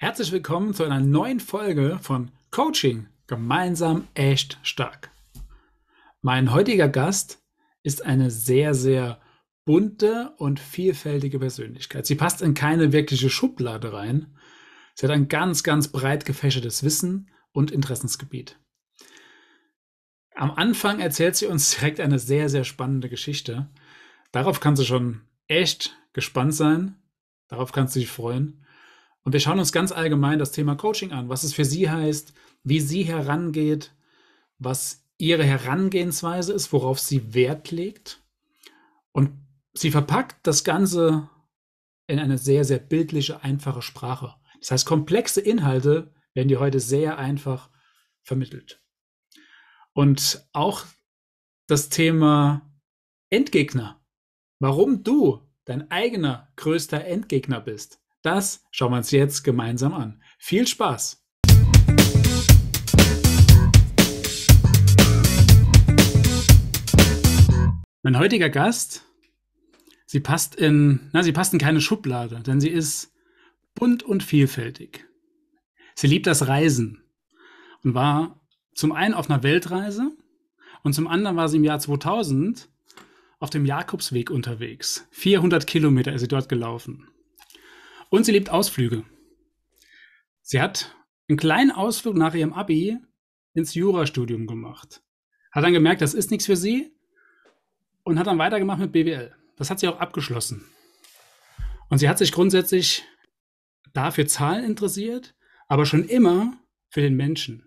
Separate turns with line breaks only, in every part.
Herzlich willkommen zu einer neuen Folge von Coaching gemeinsam echt stark. Mein heutiger Gast ist eine sehr, sehr bunte und vielfältige Persönlichkeit. Sie passt in keine wirkliche Schublade rein. Sie hat ein ganz, ganz breit gefächertes Wissen und Interessensgebiet. Am Anfang erzählt sie uns direkt eine sehr, sehr spannende Geschichte. Darauf kannst du schon echt gespannt sein. Darauf kannst du dich freuen. Und wir schauen uns ganz allgemein das Thema Coaching an, was es für sie heißt, wie sie herangeht, was ihre Herangehensweise ist, worauf sie Wert legt. Und sie verpackt das Ganze in eine sehr, sehr bildliche, einfache Sprache. Das heißt, komplexe Inhalte werden dir heute sehr einfach vermittelt. Und auch das Thema Endgegner. Warum du dein eigener größter Endgegner bist. Das schauen wir uns jetzt gemeinsam an. Viel Spaß! Mein heutiger Gast, sie passt in, na, sie passt in keine Schublade, denn sie ist bunt und vielfältig. Sie liebt das Reisen und war zum einen auf einer Weltreise und zum anderen war sie im Jahr 2000 auf dem Jakobsweg unterwegs. 400 Kilometer ist sie dort gelaufen. Und sie liebt Ausflüge. Sie hat einen kleinen Ausflug nach ihrem Abi ins Jurastudium gemacht. Hat dann gemerkt, das ist nichts für sie und hat dann weitergemacht mit BWL. Das hat sie auch abgeschlossen. Und sie hat sich grundsätzlich dafür Zahlen interessiert, aber schon immer für den Menschen.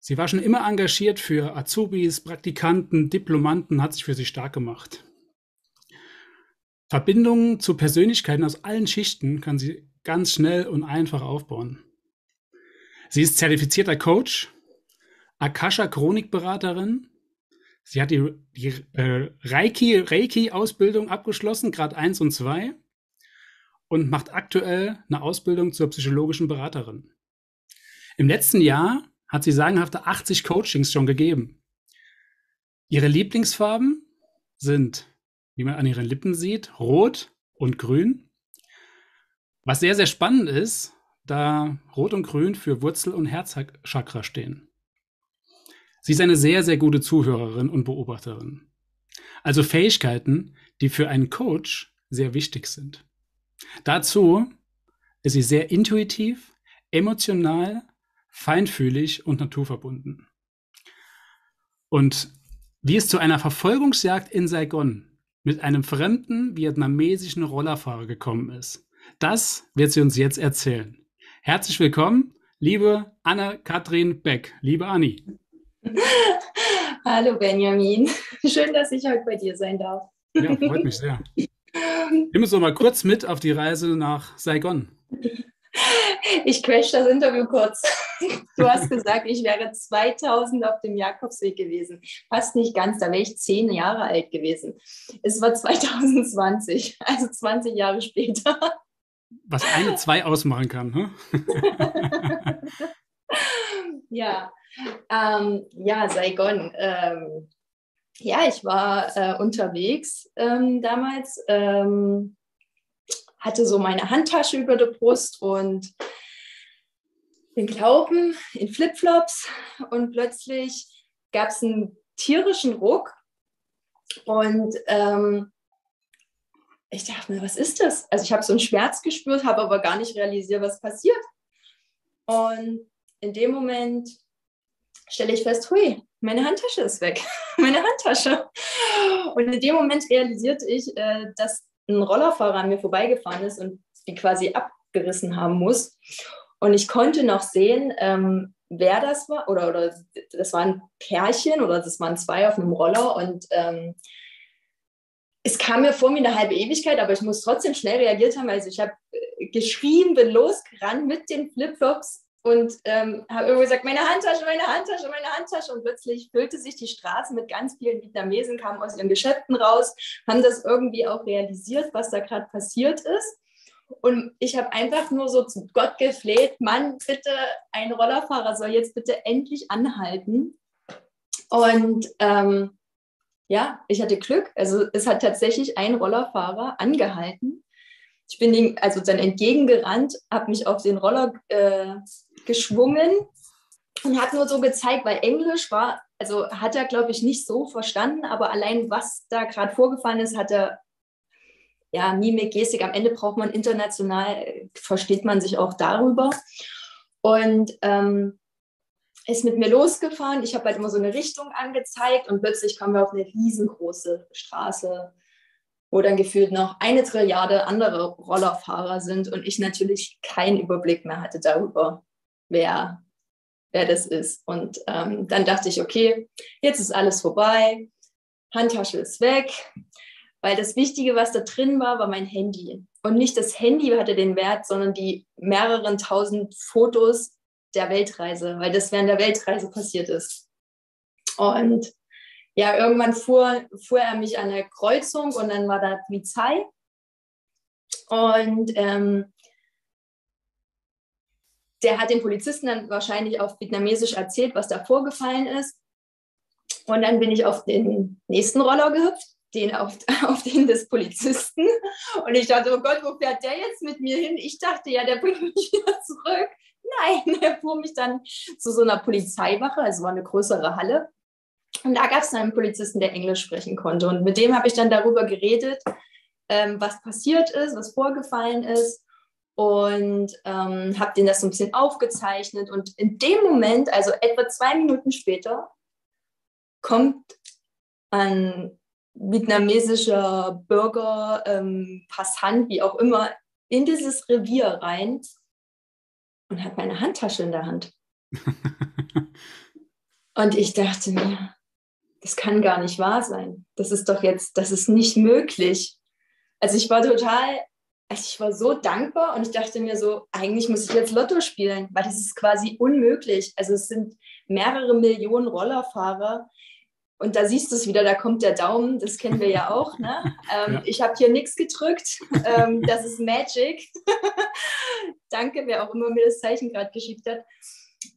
Sie war schon immer engagiert für Azubis, Praktikanten, Diplomanten, hat sich für sie stark gemacht. Verbindungen zu Persönlichkeiten aus allen Schichten kann sie ganz schnell und einfach aufbauen. Sie ist zertifizierter Coach, Akasha-Chronikberaterin. Sie hat die, die äh, Reiki-Ausbildung abgeschlossen, Grad 1 und 2, und macht aktuell eine Ausbildung zur psychologischen Beraterin. Im letzten Jahr hat sie sagenhafte 80 Coachings schon gegeben. Ihre Lieblingsfarben sind wie man an ihren Lippen sieht, rot und grün. Was sehr, sehr spannend ist, da rot und grün für Wurzel- und Herzchakra stehen. Sie ist eine sehr, sehr gute Zuhörerin und Beobachterin. Also Fähigkeiten, die für einen Coach sehr wichtig sind. Dazu ist sie sehr intuitiv, emotional, feinfühlig und naturverbunden. Und wie es zu einer Verfolgungsjagd in Saigon mit einem fremden vietnamesischen Rollerfahrer gekommen ist. Das wird sie uns jetzt erzählen. Herzlich willkommen, liebe Anne-Kathrin Beck. Liebe Anni.
Hallo Benjamin. Schön, dass ich heute bei dir sein darf.
Ja, freut mich sehr. Nimm uns doch mal kurz mit auf die Reise nach Saigon.
Ich crash das Interview kurz. Du hast gesagt, ich wäre 2000 auf dem Jakobsweg gewesen. Fast nicht ganz, da wäre ich zehn Jahre alt gewesen. Es war 2020, also 20 Jahre später.
Was eine zwei ausmachen kann, ne?
ja, ähm, ja, Saigon. Ähm, ja, ich war äh, unterwegs ähm, damals. Ähm, hatte so meine Handtasche über der Brust und den Glauben in Flipflops und plötzlich gab es einen tierischen Ruck und ähm, ich dachte mir, was ist das? Also ich habe so einen Schmerz gespürt, habe aber gar nicht realisiert, was passiert. Und in dem Moment stelle ich fest, hui, meine Handtasche ist weg. meine Handtasche. Und in dem Moment realisierte ich, äh, dass ein Rollerfahrer an mir vorbeigefahren ist und die quasi abgerissen haben muss. Und ich konnte noch sehen, ähm, wer das war, oder, oder das war ein Pärchen oder das waren zwei auf einem Roller und ähm, es kam mir vor wie eine halbe Ewigkeit, aber ich muss trotzdem schnell reagiert haben. Also ich habe äh, geschrien, bin losgerannt mit den Flipflops und ähm, habe irgendwie gesagt, meine Handtasche, meine Handtasche, meine Handtasche. Und plötzlich füllte sich die Straße mit ganz vielen Vietnamesen, kamen aus ihren Geschäften raus, haben das irgendwie auch realisiert, was da gerade passiert ist. Und ich habe einfach nur so zu Gott gefleht, Mann, bitte, ein Rollerfahrer soll jetzt bitte endlich anhalten. Und ähm, ja, ich hatte Glück. Also es hat tatsächlich ein Rollerfahrer angehalten Ich bin den, also dann entgegengerannt, habe mich auf den Roller äh, geschwungen und hat nur so gezeigt, weil Englisch war, also hat er, glaube ich, nicht so verstanden, aber allein was da gerade vorgefallen ist, hat er ja, Mimik, Gestik, am Ende braucht man international, versteht man sich auch darüber. Und ähm, ist mit mir losgefahren. Ich habe halt immer so eine Richtung angezeigt und plötzlich kamen wir auf eine riesengroße Straße, wo dann gefühlt noch eine Trilliarde andere Rollerfahrer sind und ich natürlich keinen Überblick mehr hatte darüber, wer, wer das ist. Und ähm, dann dachte ich, okay, jetzt ist alles vorbei, Handtasche ist weg, weil das Wichtige, was da drin war, war mein Handy. Und nicht das Handy hatte den Wert, sondern die mehreren tausend Fotos der Weltreise, weil das während der Weltreise passiert ist. Und ja, irgendwann fuhr, fuhr er mich an der Kreuzung und dann war da Polizei. Und ähm, der hat den Polizisten dann wahrscheinlich auf Vietnamesisch erzählt, was da vorgefallen ist. Und dann bin ich auf den nächsten Roller gehüpft den auf, auf den des Polizisten. Und ich dachte, oh Gott, wo fährt der jetzt mit mir hin? Ich dachte ja, der bringt mich wieder zurück. Nein, er fuhr mich dann zu so einer Polizeiwache, also war eine größere Halle. Und da gab es einen Polizisten, der Englisch sprechen konnte. Und mit dem habe ich dann darüber geredet, ähm, was passiert ist, was vorgefallen ist. Und ähm, habe den das so ein bisschen aufgezeichnet. Und in dem Moment, also etwa zwei Minuten später, kommt ein vietnamesischer Bürger, ähm, Passant, wie auch immer, in dieses Revier rein und hat meine Handtasche in der Hand. und ich dachte mir, das kann gar nicht wahr sein. Das ist doch jetzt, das ist nicht möglich. Also ich war total, also ich war so dankbar und ich dachte mir so, eigentlich muss ich jetzt Lotto spielen, weil das ist quasi unmöglich. Also es sind mehrere Millionen Rollerfahrer, und da siehst du es wieder, da kommt der Daumen, das kennen wir ja auch. Ne? Ähm, ja. Ich habe hier nichts gedrückt. Ähm, das ist Magic. Danke, wer auch immer mir das Zeichen gerade geschickt hat.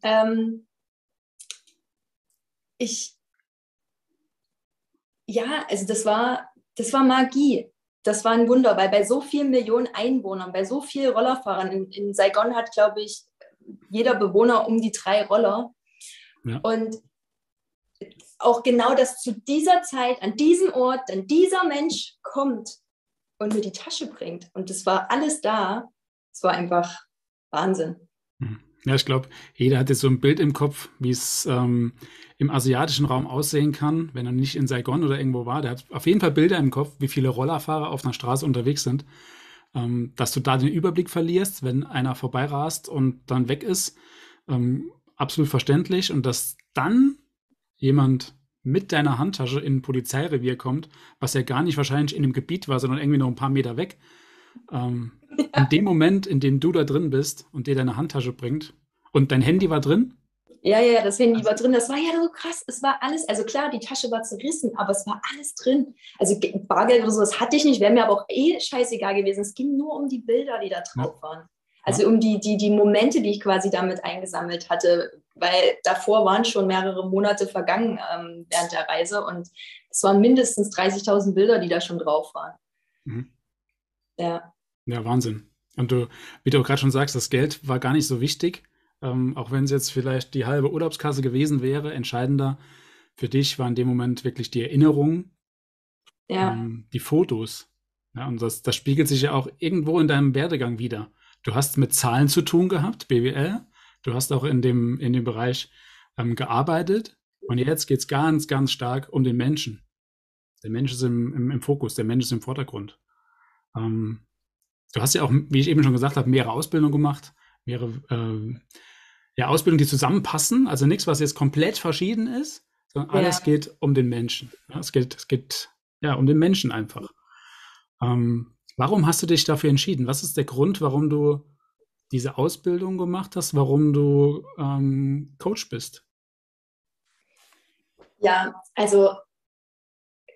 Ähm, ich, ja, also das war, das war Magie. Das war ein Wunder, weil bei so vielen Millionen Einwohnern, bei so vielen Rollerfahrern, in, in Saigon hat, glaube ich, jeder Bewohner um die drei Roller. Ja. Und auch genau, dass zu dieser Zeit, an diesem Ort, dann dieser Mensch kommt und mir die Tasche bringt. Und es war alles da. Es war einfach Wahnsinn.
Mhm. Ja, ich glaube, jeder hat jetzt so ein Bild im Kopf, wie es ähm, im asiatischen Raum aussehen kann, wenn er nicht in Saigon oder irgendwo war. Der hat auf jeden Fall Bilder im Kopf, wie viele Rollerfahrer auf einer Straße unterwegs sind. Ähm, dass du da den Überblick verlierst, wenn einer vorbeirast und dann weg ist. Ähm, absolut verständlich. Und dass dann jemand mit deiner Handtasche in ein Polizeirevier kommt, was ja gar nicht wahrscheinlich in dem Gebiet war, sondern irgendwie noch ein paar Meter weg. Ähm, ja. In dem Moment, in dem du da drin bist und dir deine Handtasche bringt und dein Handy war drin?
Ja, ja, das Handy war drin. Das war ja so krass. Es war alles, also klar, die Tasche war zerrissen, aber es war alles drin. Also Bargeld oder sowas hatte ich nicht, wäre mir aber auch eh scheißegal gewesen. Es ging nur um die Bilder, die da drauf ja. waren. Also um die, die, die Momente, die ich quasi damit eingesammelt hatte, weil davor waren schon mehrere Monate vergangen ähm, während der Reise und es waren mindestens 30.000 Bilder, die da schon drauf waren. Mhm.
Ja. Ja, Wahnsinn. Und du, wie du gerade schon sagst, das Geld war gar nicht so wichtig, ähm, auch wenn es jetzt vielleicht die halbe Urlaubskasse gewesen wäre. Entscheidender für dich war in dem Moment wirklich die Erinnerung, ja. ähm, die Fotos. Ja, und das, das spiegelt sich ja auch irgendwo in deinem Werdegang wieder. Du hast mit Zahlen zu tun gehabt, BWL. Du hast auch in dem, in dem Bereich ähm, gearbeitet. Und jetzt geht es ganz, ganz stark um den Menschen. Der Mensch ist im, im, im Fokus, der Mensch ist im Vordergrund. Ähm, du hast ja auch, wie ich eben schon gesagt habe, mehrere Ausbildungen gemacht, mehrere äh, ja, Ausbildungen, die zusammenpassen. Also nichts, was jetzt komplett verschieden ist, sondern alles ja. geht um den Menschen. Ja, es, geht, es geht ja um den Menschen einfach. Ähm, Warum hast du dich dafür entschieden? Was ist der Grund, warum du diese Ausbildung gemacht hast, warum du ähm, Coach bist?
Ja, also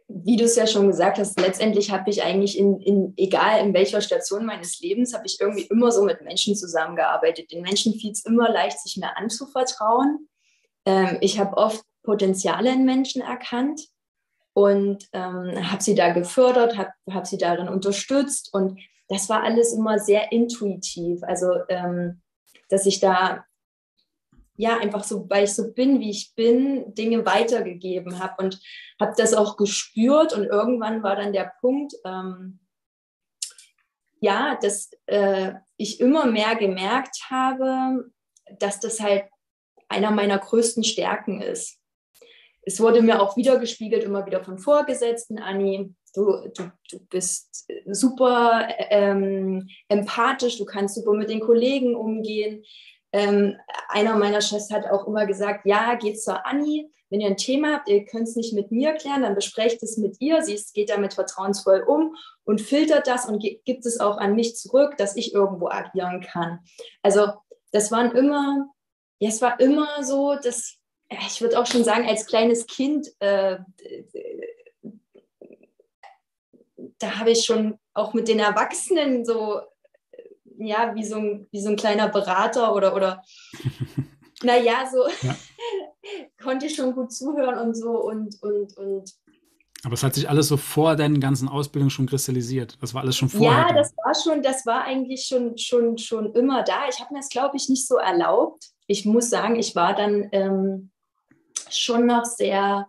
wie du es ja schon gesagt hast, letztendlich habe ich eigentlich in, in, egal in welcher Station meines Lebens, habe ich irgendwie immer so mit Menschen zusammengearbeitet. Den Menschen fiel es immer leicht, sich mir anzuvertrauen. Ähm, ich habe oft Potenziale in Menschen erkannt und ähm, habe sie da gefördert, habe hab sie darin unterstützt. Und das war alles immer sehr intuitiv. Also, ähm, dass ich da ja einfach so, weil ich so bin, wie ich bin, Dinge weitergegeben habe und habe das auch gespürt. Und irgendwann war dann der Punkt, ähm, ja, dass äh, ich immer mehr gemerkt habe, dass das halt einer meiner größten Stärken ist. Es wurde mir auch wieder gespiegelt, immer wieder von Vorgesetzten, Anni, du, du, du bist super ähm, empathisch, du kannst super mit den Kollegen umgehen. Ähm, einer meiner Chefs hat auch immer gesagt, ja, geht zur Anni, wenn ihr ein Thema habt, ihr könnt es nicht mit mir klären, dann besprecht es mit ihr. Sie geht damit vertrauensvoll um und filtert das und gibt es auch an mich zurück, dass ich irgendwo agieren kann. Also das waren immer, ja, es war immer so, dass ich würde auch schon sagen, als kleines Kind äh, da habe ich schon auch mit den Erwachsenen so, ja, wie so ein, wie so ein kleiner Berater oder, oder naja, so ja. konnte ich schon gut zuhören und so und, und, und.
Aber es hat sich alles so vor deinen ganzen Ausbildungen schon kristallisiert. Das war alles schon vorher.
Ja, das war schon, das war eigentlich schon, schon, schon immer da. Ich habe mir das, glaube ich, nicht so erlaubt. Ich muss sagen, ich war dann ähm, schon noch sehr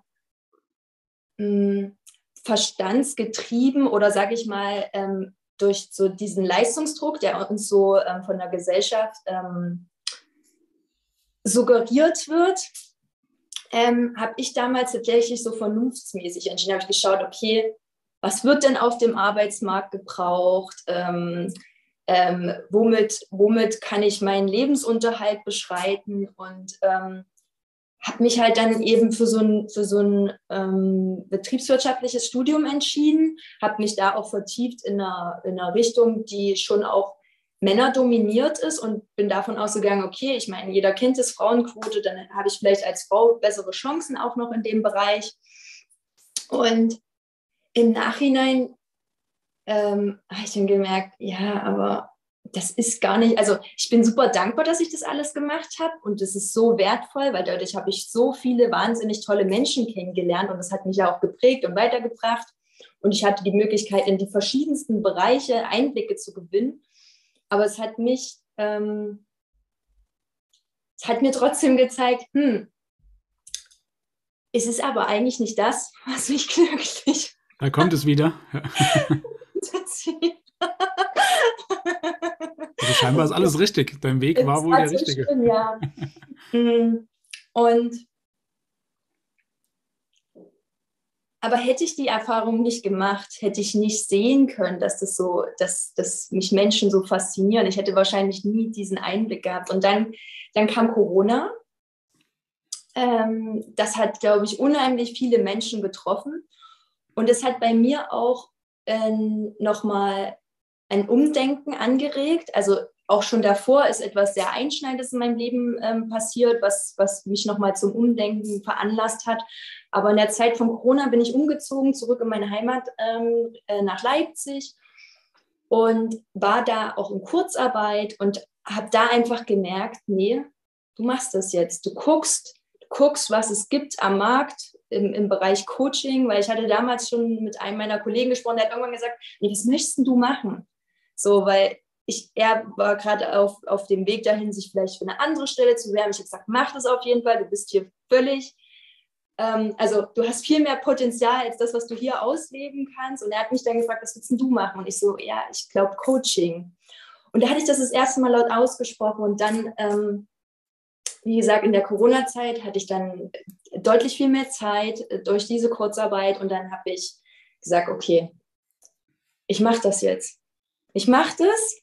mh, hm, verstandsgetrieben oder sage ich mal ähm, durch so diesen Leistungsdruck, der uns so ähm, von der Gesellschaft ähm, suggeriert wird, ähm, habe ich damals tatsächlich so vernunftsmäßig entschieden, habe ich geschaut, okay, was wird denn auf dem Arbeitsmarkt gebraucht? Ähm, ähm, womit, womit kann ich meinen Lebensunterhalt beschreiten? Und habe mich halt dann eben für so ein, für so ein ähm, betriebswirtschaftliches Studium entschieden, habe mich da auch vertieft in einer, in einer Richtung, die schon auch männerdominiert ist und bin davon ausgegangen, okay, ich meine, jeder kennt es, Frauenquote, dann habe ich vielleicht als Frau bessere Chancen auch noch in dem Bereich. Und im Nachhinein ähm, habe ich dann gemerkt, ja, aber das ist gar nicht, also ich bin super dankbar, dass ich das alles gemacht habe und das ist so wertvoll, weil dadurch habe ich so viele wahnsinnig tolle Menschen kennengelernt und das hat mich ja auch geprägt und weitergebracht. Und ich hatte die Möglichkeit, in die verschiedensten Bereiche Einblicke zu gewinnen, aber es hat mich, ähm, es hat mir trotzdem gezeigt, hm, es ist aber eigentlich nicht das, was mich glücklich
Da kommt es wieder. Also scheinbar ist alles richtig. Dein Weg war wohl der richtige. Schön, ja.
Mhm. Und aber hätte ich die Erfahrung nicht gemacht, hätte ich nicht sehen können, dass das so, dass, dass mich Menschen so faszinieren. Ich hätte wahrscheinlich nie diesen Einblick gehabt. Und dann, dann kam Corona. Ähm, das hat, glaube ich, unheimlich viele Menschen getroffen. Und es hat bei mir auch äh, nochmal ein Umdenken angeregt. Also auch schon davor ist etwas sehr Einschneidendes in meinem Leben ähm, passiert, was, was mich nochmal zum Umdenken veranlasst hat. Aber in der Zeit von Corona bin ich umgezogen, zurück in meine Heimat ähm, äh, nach Leipzig und war da auch in Kurzarbeit und habe da einfach gemerkt, nee, du machst das jetzt. Du guckst, du guckst, was es gibt am Markt im, im Bereich Coaching, weil ich hatte damals schon mit einem meiner Kollegen gesprochen, der hat irgendwann gesagt, nee, was möchtest du machen? So, weil ich, er war gerade auf, auf dem Weg dahin, sich vielleicht für eine andere Stelle zu bewerben. Ich habe gesagt, mach das auf jeden Fall, du bist hier völlig, ähm, also du hast viel mehr Potenzial als das, was du hier ausleben kannst. Und er hat mich dann gefragt, was willst du machen? Und ich so, ja, ich glaube Coaching. Und da hatte ich das das erste Mal laut ausgesprochen und dann, ähm, wie gesagt, in der Corona-Zeit hatte ich dann deutlich viel mehr Zeit äh, durch diese Kurzarbeit und dann habe ich gesagt, okay, ich mache das jetzt ich mache das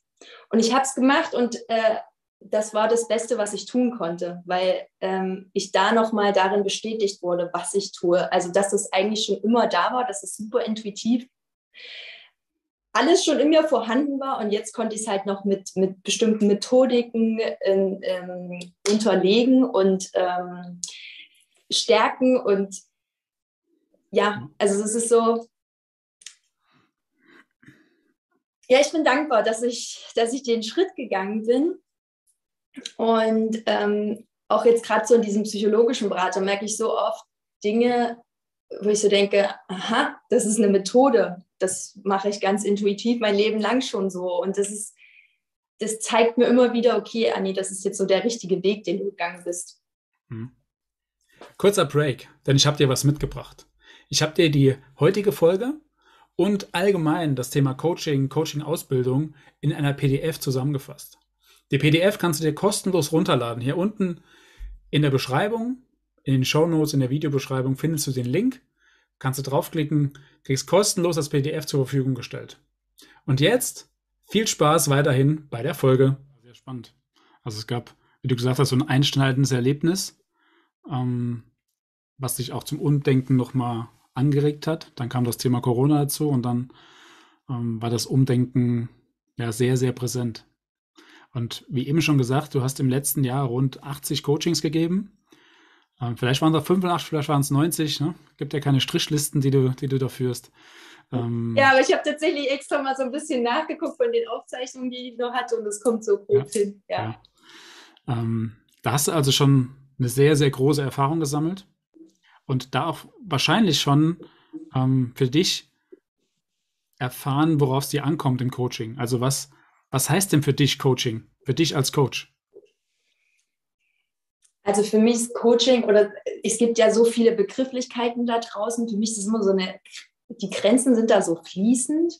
und ich habe es gemacht und äh, das war das Beste, was ich tun konnte, weil ähm, ich da nochmal darin bestätigt wurde, was ich tue. Also, dass es eigentlich schon immer da war, dass es super intuitiv alles schon in mir vorhanden war und jetzt konnte ich es halt noch mit, mit bestimmten Methodiken ähm, ähm, unterlegen und ähm, stärken und ja, also es ist so, ja, ich bin dankbar, dass ich, dass ich den Schritt gegangen bin. Und ähm, auch jetzt gerade so in diesem psychologischen Berater merke ich so oft Dinge, wo ich so denke, aha, das ist eine Methode. das mache ich ganz intuitiv mein Leben lang schon so. Und das ist, das zeigt mir immer wieder, okay, Anni, das ist jetzt so der richtige Weg, den du gegangen bist. Hm.
Kurzer Break, denn ich habe dir was mitgebracht. Ich habe dir die heutige Folge und allgemein das Thema Coaching, Coaching-Ausbildung in einer PDF zusammengefasst. Die PDF kannst du dir kostenlos runterladen. Hier unten in der Beschreibung, in den Show Notes, in der Videobeschreibung findest du den Link. Kannst du draufklicken, kriegst kostenlos das PDF zur Verfügung gestellt. Und jetzt viel Spaß weiterhin bei der Folge. Sehr spannend. Also es gab, wie du gesagt hast, so ein einschneidendes Erlebnis, ähm, was dich auch zum Umdenken nochmal angeregt hat. Dann kam das Thema Corona dazu und dann ähm, war das Umdenken ja sehr, sehr präsent. Und wie eben schon gesagt, du hast im letzten Jahr rund 80 Coachings gegeben. Ähm, vielleicht waren es 85, vielleicht waren es 90. Ne? Gibt ja keine Strichlisten, die du, die du da führst.
Ähm, ja, aber ich habe tatsächlich extra mal so ein bisschen nachgeguckt von den Aufzeichnungen, die ich noch hatte und es kommt so grob ja, hin. Ja. ja.
Ähm, da hast du also schon eine sehr, sehr große Erfahrung gesammelt und da auch wahrscheinlich schon ähm, für dich erfahren, worauf es dir ankommt im Coaching. Also was, was heißt denn für dich Coaching? Für dich als Coach?
Also für mich ist Coaching oder es gibt ja so viele Begrifflichkeiten da draußen. Für mich ist es immer so eine, die Grenzen sind da so fließend.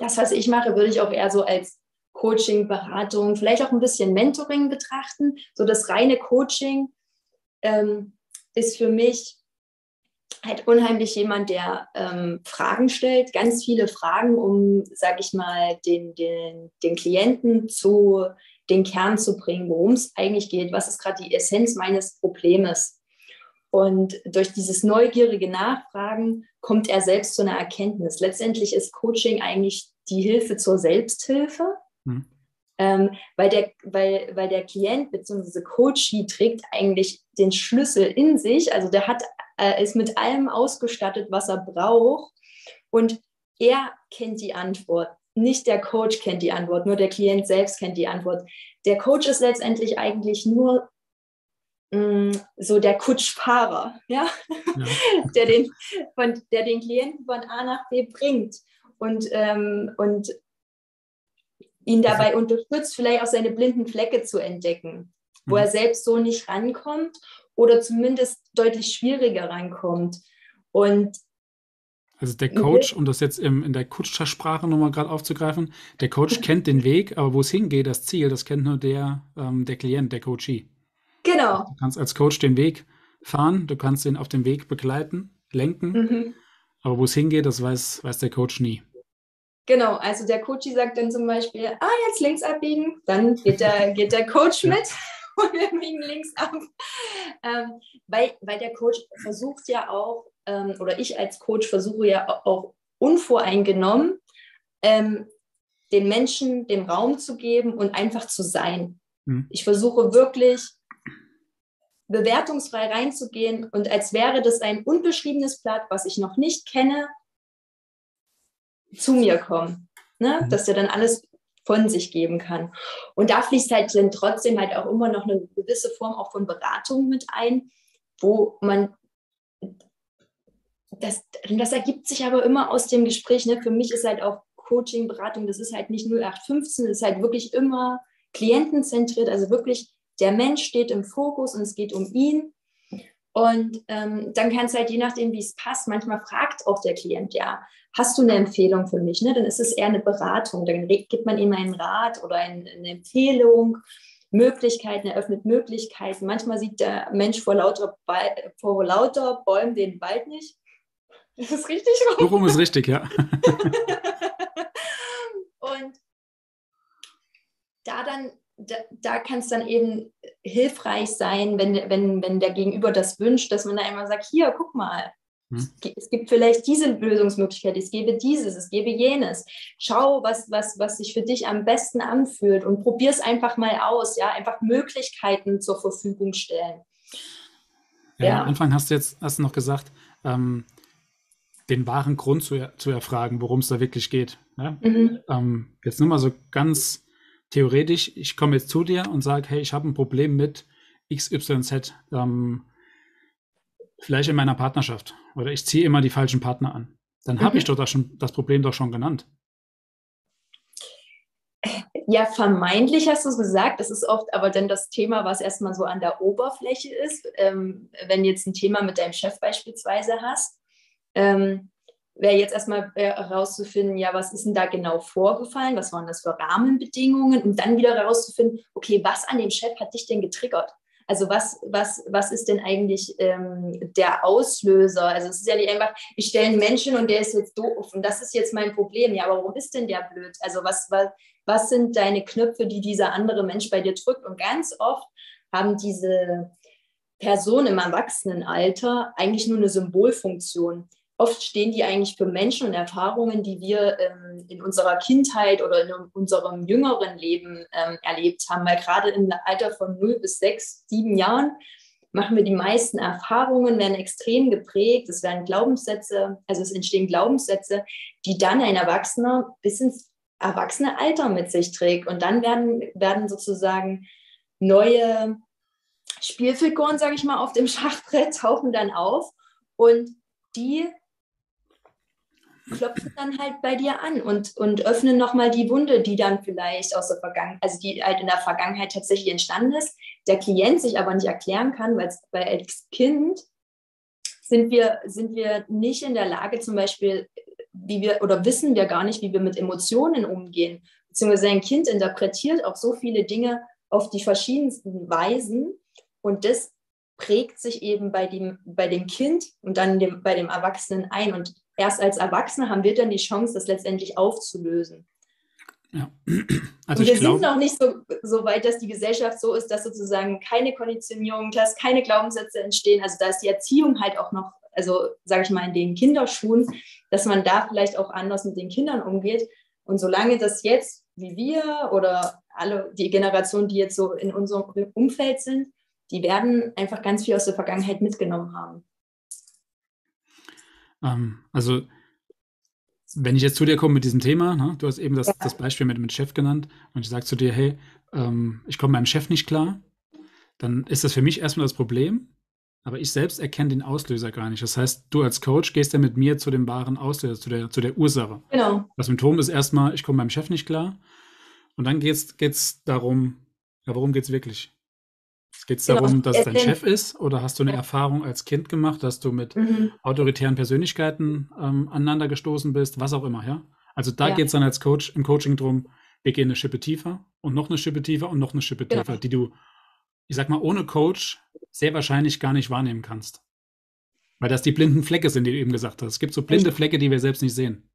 Das, was ich mache, würde ich auch eher so als Coaching, Beratung, vielleicht auch ein bisschen Mentoring betrachten. So das reine Coaching ähm, ist für mich halt unheimlich jemand, der ähm, Fragen stellt, ganz viele Fragen, um, sag ich mal, den, den, den Klienten zu den Kern zu bringen, worum es eigentlich geht, was ist gerade die Essenz meines Problems. Und durch dieses neugierige Nachfragen kommt er selbst zu einer Erkenntnis. Letztendlich ist Coaching eigentlich die Hilfe zur Selbsthilfe. Hm. Ähm, weil, der, weil, weil der Klient bzw. Coachie trägt eigentlich den Schlüssel in sich, also der hat, äh, ist mit allem ausgestattet, was er braucht und er kennt die Antwort. Nicht der Coach kennt die Antwort, nur der Klient selbst kennt die Antwort. Der Coach ist letztendlich eigentlich nur mm, so der Kutschfahrer, ja? ja. der, den, von, der den Klienten von A nach B bringt und, ähm, und ihn dabei unterstützt, vielleicht auch seine blinden Flecke zu entdecken, wo mhm. er selbst so nicht rankommt oder zumindest deutlich schwieriger rankommt. Und
also der Coach, um das jetzt im, in der Coach-Sprache nochmal gerade aufzugreifen, der Coach kennt den Weg, aber wo es hingeht, das Ziel, das kennt nur der, ähm, der Klient, der Coachee.
Genau.
Du kannst als Coach den Weg fahren, du kannst ihn auf dem Weg begleiten, lenken, mhm. aber wo es hingeht, das weiß, weiß der Coach nie.
Genau, also der Coach sagt dann zum Beispiel, ah, jetzt links abbiegen, dann geht der, geht der Coach mit und wir biegen links ab. Ähm, weil, weil der Coach versucht ja auch, ähm, oder ich als Coach versuche ja auch unvoreingenommen, ähm, den Menschen den Raum zu geben und einfach zu sein. Mhm. Ich versuche wirklich bewertungsfrei reinzugehen und als wäre das ein unbeschriebenes Blatt, was ich noch nicht kenne, zu mir kommen. Ne? Mhm. Dass der dann alles von sich geben kann. Und da fließt halt dann trotzdem halt auch immer noch eine gewisse Form auch von Beratung mit ein, wo man das, das ergibt sich aber immer aus dem Gespräch. Ne? Für mich ist halt auch Coaching, Beratung, das ist halt nicht 0815, das ist halt wirklich immer klientenzentriert, also wirklich der Mensch steht im Fokus und es geht um ihn. Und ähm, dann kann es halt je nachdem, wie es passt, manchmal fragt auch der Klient, ja, hast du eine Empfehlung für mich? Ne? Dann ist es eher eine Beratung. Dann gibt man ihm einen Rat oder eine Empfehlung, Möglichkeiten, eröffnet Möglichkeiten. Manchmal sieht der Mensch vor lauter, vor lauter Bäumen den Wald nicht.
Das ist richtig rum. So rum ist richtig, ja.
Und da dann da, da kann es dann eben hilfreich sein, wenn, wenn, wenn der Gegenüber das wünscht, dass man da einmal sagt, hier, guck mal, hm. es gibt vielleicht diese Lösungsmöglichkeit, es gebe dieses, es gebe jenes. Schau, was, was, was sich für dich am besten anfühlt und probier es einfach mal aus, ja, einfach Möglichkeiten zur Verfügung stellen.
Ja, ja. Am Anfang hast du jetzt hast du noch gesagt, ähm, den wahren Grund zu, zu erfragen, worum es da wirklich geht. Ja? Mhm. Ähm, jetzt nur mal so ganz theoretisch, ich komme jetzt zu dir und sage, hey, ich habe ein Problem mit XYZ, ähm, vielleicht in meiner Partnerschaft oder ich ziehe immer die falschen Partner an. Dann habe mhm. ich doch das, schon, das Problem doch schon genannt.
Ja, vermeintlich hast du es gesagt. Das ist oft aber dann das Thema, was erstmal so an der Oberfläche ist. Ähm, wenn du jetzt ein Thema mit deinem Chef beispielsweise hast, ähm, wäre jetzt erstmal herauszufinden, ja, was ist denn da genau vorgefallen? Was waren das für Rahmenbedingungen? Und dann wieder herauszufinden, okay, was an dem Chef hat dich denn getriggert? Also was, was, was ist denn eigentlich ähm, der Auslöser? Also es ist ja nicht einfach, ich stelle einen Menschen und der ist jetzt doof und das ist jetzt mein Problem. Ja, aber warum ist denn der blöd? Also was, was, was sind deine Knöpfe, die dieser andere Mensch bei dir drückt? Und ganz oft haben diese Personen im Erwachsenenalter eigentlich nur eine Symbolfunktion oft stehen die eigentlich für Menschen und Erfahrungen, die wir ähm, in unserer Kindheit oder in unserem jüngeren Leben ähm, erlebt haben. Weil gerade im Alter von 0 bis 6, 7 Jahren machen wir die meisten Erfahrungen, werden extrem geprägt. Es werden Glaubenssätze, also es entstehen Glaubenssätze, die dann ein Erwachsener bis ins erwachsene Alter mit sich trägt. Und dann werden, werden sozusagen neue Spielfiguren, sage ich mal, auf dem Schachbrett tauchen dann auf. Und die klopfen dann halt bei dir an und, und öffnen nochmal die Wunde, die dann vielleicht aus der Vergangenheit, also die halt in der Vergangenheit tatsächlich entstanden ist, der Klient sich aber nicht erklären kann, weil als Kind sind wir, sind wir nicht in der Lage, zum Beispiel, wie wir, oder wissen wir gar nicht, wie wir mit Emotionen umgehen. Beziehungsweise ein Kind interpretiert auch so viele Dinge auf die verschiedensten Weisen und das prägt sich eben bei dem, bei dem Kind und dann dem, bei dem Erwachsenen ein. Und erst als Erwachsene haben wir dann die Chance, das letztendlich aufzulösen. Ja. Also und wir sind noch nicht so, so weit, dass die Gesellschaft so ist, dass sozusagen keine Konditionierung, dass keine Glaubenssätze entstehen. Also da ist die Erziehung halt auch noch, also sage ich mal, in den Kinderschuhen, dass man da vielleicht auch anders mit den Kindern umgeht. Und solange das jetzt, wie wir oder alle die Generationen, die jetzt so in unserem Umfeld sind, die werden einfach ganz viel aus der Vergangenheit mitgenommen haben.
Ähm, also, wenn ich jetzt zu dir komme mit diesem Thema, ne, du hast eben das, das Beispiel mit dem Chef genannt und ich sage zu dir, hey, ähm, ich komme meinem Chef nicht klar, dann ist das für mich erstmal das Problem, aber ich selbst erkenne den Auslöser gar nicht. Das heißt, du als Coach gehst ja mit mir zu dem wahren Auslöser, zu der, zu der Ursache. Genau. Das Symptom ist erstmal, ich komme meinem Chef nicht klar. Und dann geht es darum, ja, worum geht es wirklich? Geht es genau. darum, dass es dein Chef ist oder hast du eine Erfahrung als Kind gemacht, dass du mit mhm. autoritären Persönlichkeiten ähm, aneinander gestoßen bist, was auch immer, ja? Also da ja. geht es dann als Coach im Coaching drum, wir gehen eine Schippe tiefer und noch eine Schippe tiefer und noch eine Schippe genau. tiefer, die du, ich sag mal, ohne Coach sehr wahrscheinlich gar nicht wahrnehmen kannst. Weil das die blinden Flecke sind, die du eben gesagt hast. Es gibt so blinde Flecke, die wir selbst nicht sehen.